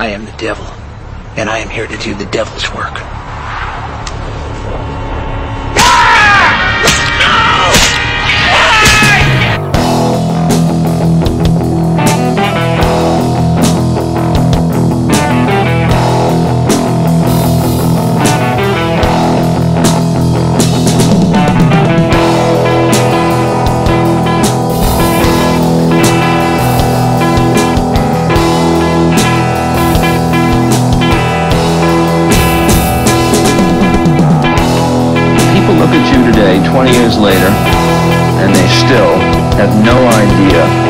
I am the devil, and I am here to do the devil's work. 20 years later, and they still have no idea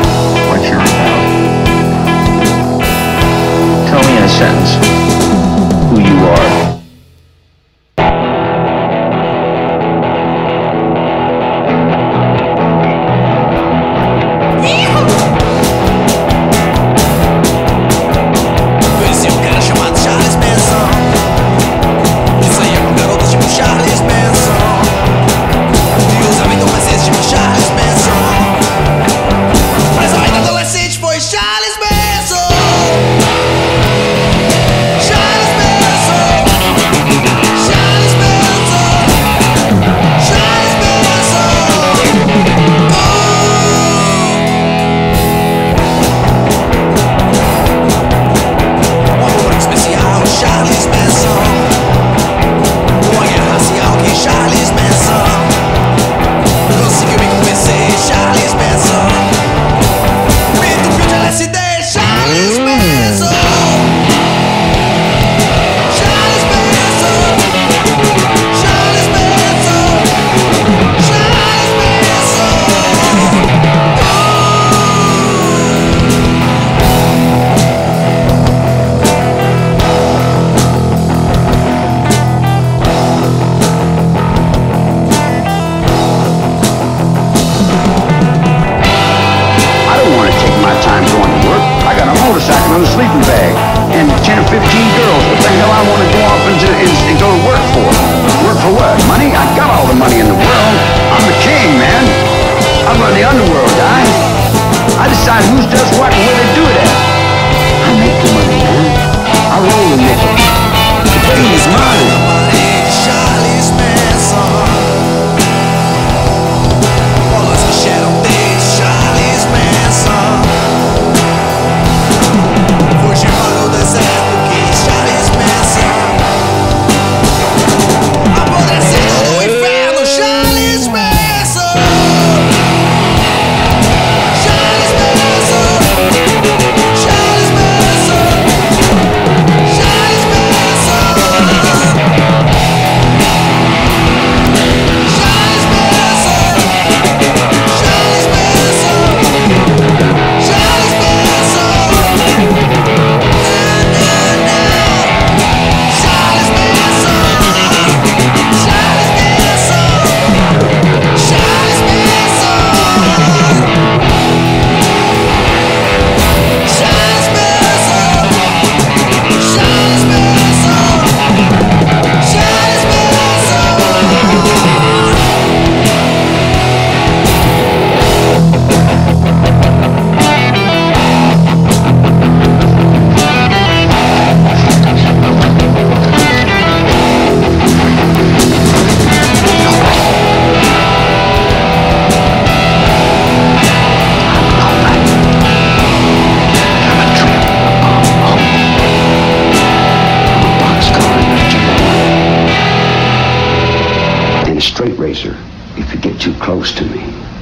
decide who's does what and where to do it at. I make the money, man. I roll the nickel. a straight razor if you get too close to me.